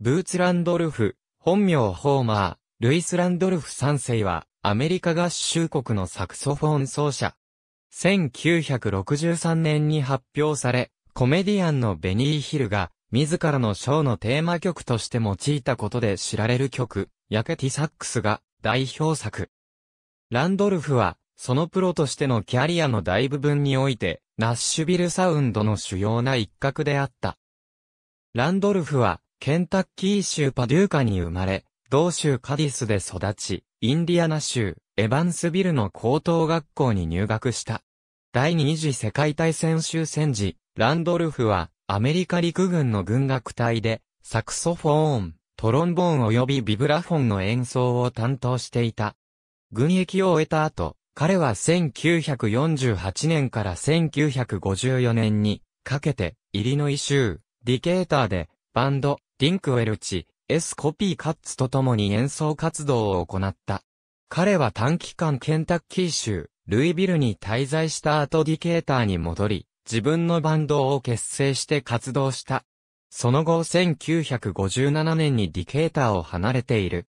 ブーツ・ランドルフ、本名ホーマー、ルイス・ランドルフ3世は、アメリカ合衆国のサクソフォン奏者。1963年に発表され、コメディアンのベニー・ヒルが、自らのショーのテーマ曲として用いたことで知られる曲、ヤケティサックスが代表作。ランドルフは、そのプロとしてのキャリアの大部分において、ナッシュビルサウンドの主要な一角であった。ランドルフは、ケンタッキー州パデューカに生まれ、同州カディスで育ち、インディアナ州、エバンスビルの高等学校に入学した。第二次世界大戦終戦時、ランドルフは、アメリカ陸軍の軍楽隊で、サクソフォーン、トロンボーン及びビブラフォンの演奏を担当していた。軍役を終えた後、彼は1948年から1954年にかけて、イリノイ州、ディケーターで、バンド、ディンク・ウェルチズ・コピー・カッツと共に演奏活動を行った。彼は短期間ケンタッキー州、ルイビルに滞在した後ディケーターに戻り、自分のバンドを結成して活動した。その後1957年にディケーターを離れている。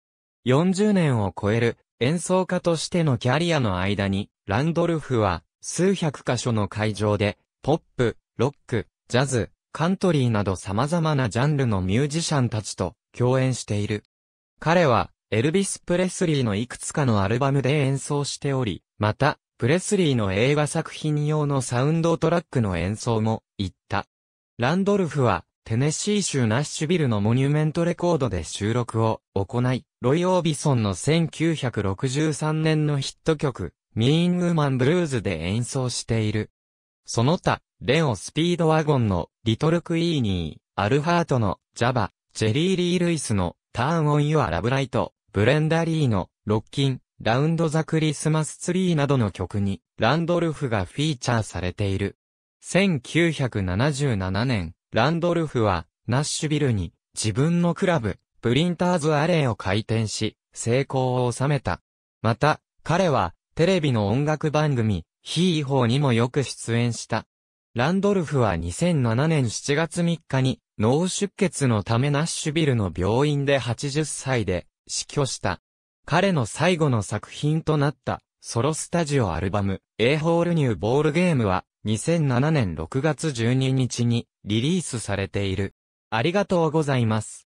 40年を超える演奏家としてのキャリアの間に、ランドルフは数百箇所の会場で、ポップ、ロック、ジャズ、カントリーなど様々なジャンルのミュージシャンたちと共演している。彼は、エルビス・プレスリーのいくつかのアルバムで演奏しており、また、プレスリーの映画作品用のサウンドトラックの演奏も、行った。ランドルフは、テネシー州ナッシュビルのモニュメントレコードで収録を行い、ロイ・オービソンの1963年のヒット曲、ミーン・ウーマン・ブルーズで演奏している。その他、レオ・スピードワゴンのリトル・クイーニー、アル・ハートのジャバ、ジェリー・リー・ルイスのターン・オン・ユア・ラブライト、ブレンダ・リーのロッキン、ラウンド・ザ・クリスマス・ツリーなどの曲にランドルフがフィーチャーされている。1977年、ランドルフは、ナッシュビルに、自分のクラブ、プリンターズアレイを開店し、成功を収めた。また、彼は、テレビの音楽番組、ヒーホーにもよく出演した。ランドルフは2007年7月3日に、脳出血のためナッシュビルの病院で80歳で死去した。彼の最後の作品となったソロスタジオアルバム、A ホールニューボールゲームは2007年6月12日にリリースされている。ありがとうございます。